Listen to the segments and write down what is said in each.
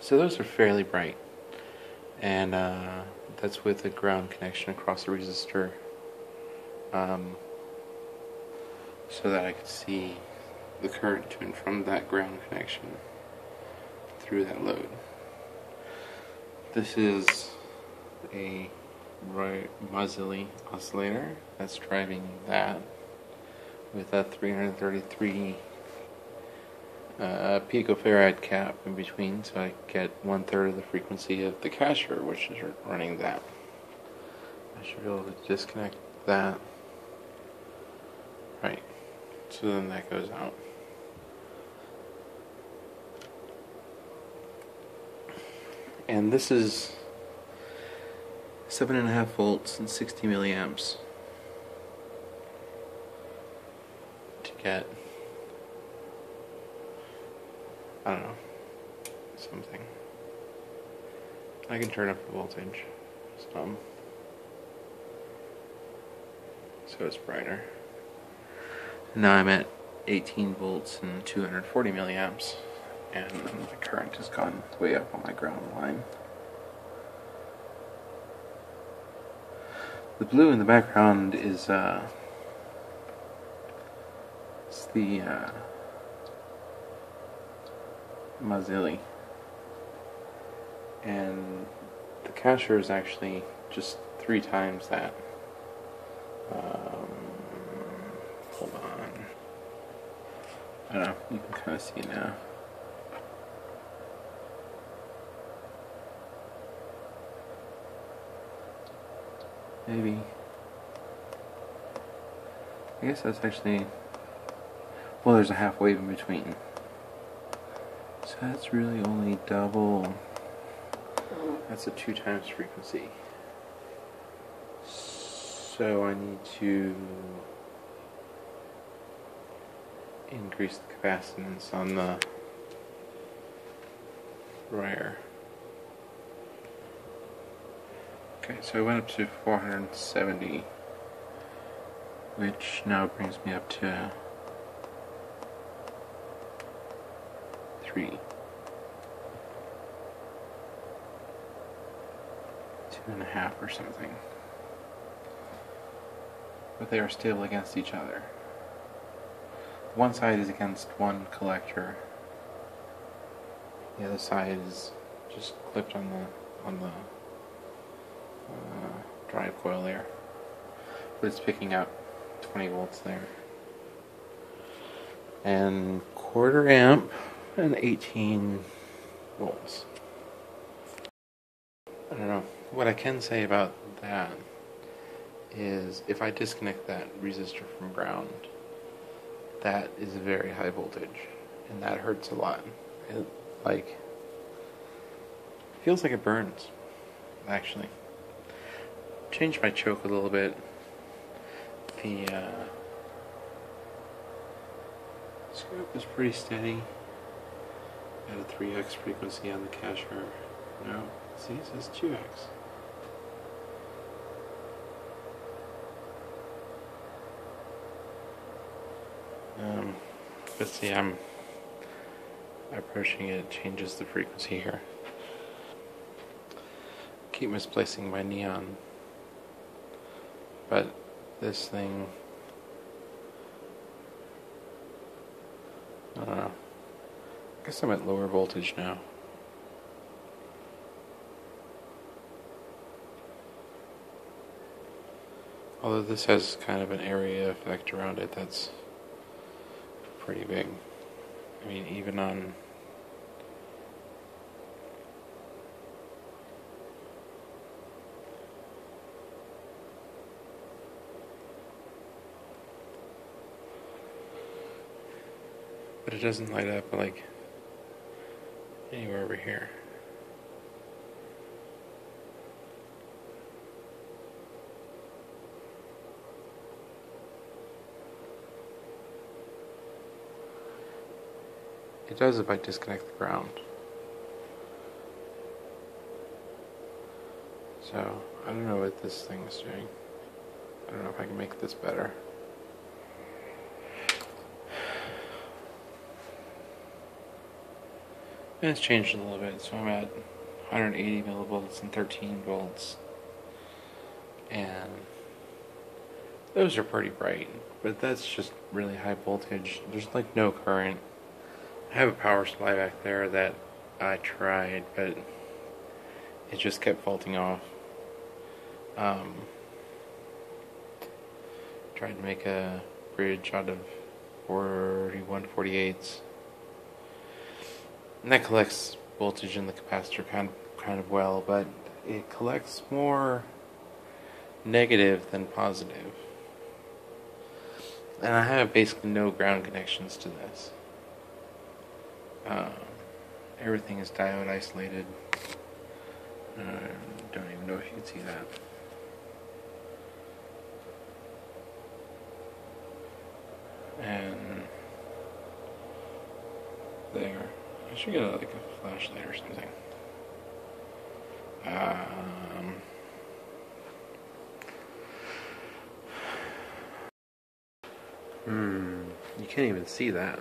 So those are fairly bright. And uh, that's with a ground connection across the resistor. Um, so that I could see the current to and from that ground connection through that load. This is a Mazzilli oscillator that's driving that with a 333 uh, picofarad cap in between so I get one third of the frequency of the kacher which is running that. I should be able to disconnect that. Right. So then that goes out. And this is seven and a half volts and 60 milliamps to get I don't know. Something. I can turn up the voltage. Some. So it's brighter. Now I'm at 18 volts and 240 milliamps and the current has gone way up on my ground line. The blue in the background is uh, it's the uh, Mazzilli, and the kacher is actually just three times that. Um, hold on. I don't know. You can kind of see now. Maybe. I guess that's actually. Well, there's a half wave in between. That's really only double. That's a two times frequency. So I need to increase the capacitance on the wire. Okay, so I went up to 470, which now brings me up to 3. Two and a half or something. But they are still against each other. One side is against one collector. The other side is just clipped on the on the uh, drive coil there. But it's picking up 20 volts there. And quarter amp and 18 volts. What I can say about that is if I disconnect that resistor from ground, that is a very high voltage, and that hurts a lot. It like feels like it burns, actually changed my choke a little bit. The uh, is pretty steady. At a 3x frequency on the kacher. No, see, it says 2x. Um, but see, I'm approaching it, changes the frequency here. Keep misplacing my neon but this thing I don't know. I guess I'm at lower voltage now. Although this has kind of an area effect around it that's pretty big. I mean, even on But it doesn't light up like anywhere over here. It does if I disconnect the ground. So, I don't know what this thing is doing. I don't know if I can make this better. And it's changed a little bit, so I'm at 180 millivolts and 13 volts. And those are pretty bright, but that's just really high voltage. There's like no current. I have a power supply back there that I tried, but it just kept faulting off. Um, tried to make a bridge out of 41 48s. And that collects voltage in the capacitor kind of, kind of well, but it collects more negative than positive. And I have basically no ground connections to this. Um, everything is diode isolated. Uh, don't even know if you can see that. And there. I should get a, like a flashlight or something. Um, hmm, you can't even see that.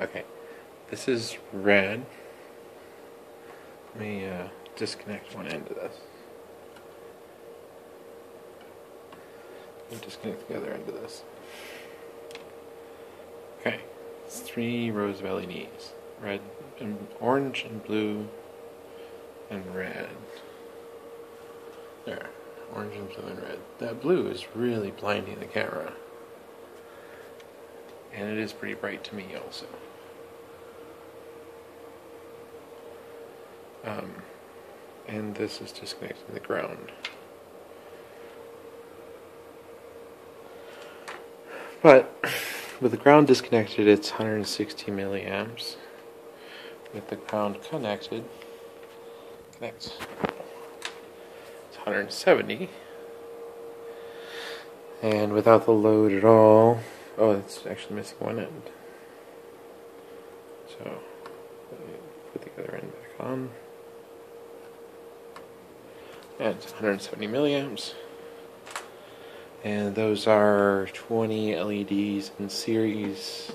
Okay, this is red. Let me uh, disconnect one end of this. Let me disconnect the other end of this. Okay, it's three rows of LEDs. Red and orange and blue and red. There, orange and blue and red. That blue is really blinding the camera. And it is pretty bright to me also. Um, and this is disconnecting the ground. But with the ground disconnected, it's 160 milliamps. With the ground connected, connects. It's 170. And without the load at all, oh, it's actually missing one end. So, put the other end back on and 170 milliamps. And those are 20 LEDs in series.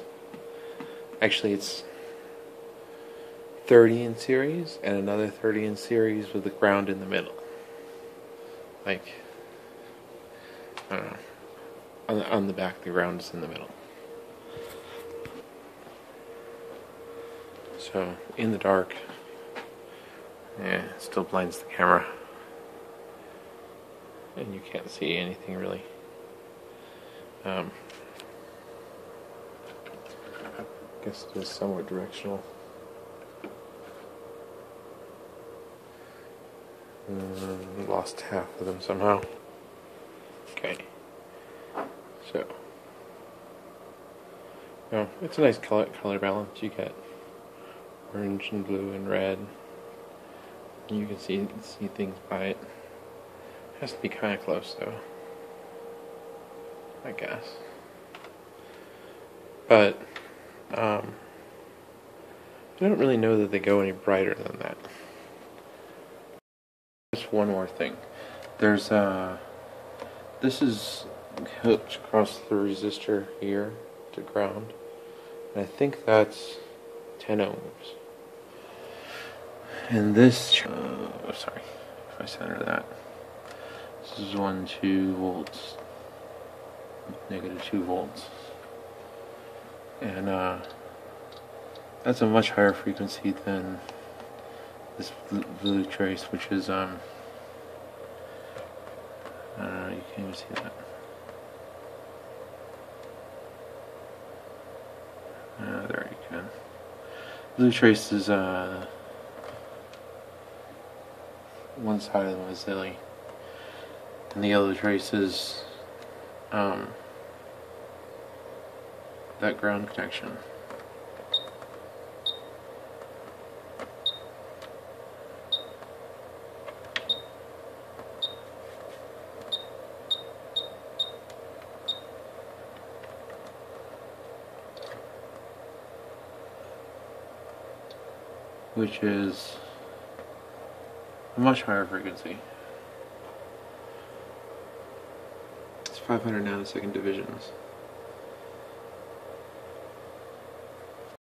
Actually, it's 30 in series and another 30 in series with the ground in the middle. Like, I don't know. On the, on the back, the ground is in the middle. So, in the dark, yeah, it still blinds the camera and you can't see anything really. Um, I guess it is somewhat directional. Mm, lost half of them somehow. Okay. So. No, it's a nice color color balance. You get orange and blue and red. You can see see things by it. Has to be kind of close though. I guess. But, um, I don't really know that they go any brighter than that. Just one more thing. There's, uh, this is hooked across the resistor here to ground. And I think that's 10 ohms. And this, uh, sorry, if I center that. This is 1, 2 volts, negative 2 volts. And uh, that's a much higher frequency than this blue trace, which is, um, I know, you can't even see that. Uh, there you can. Blue trace is uh, one side of the Mazzilli and the yellow traces um, that ground connection. which is a much higher frequency. 500 nanosecond divisions.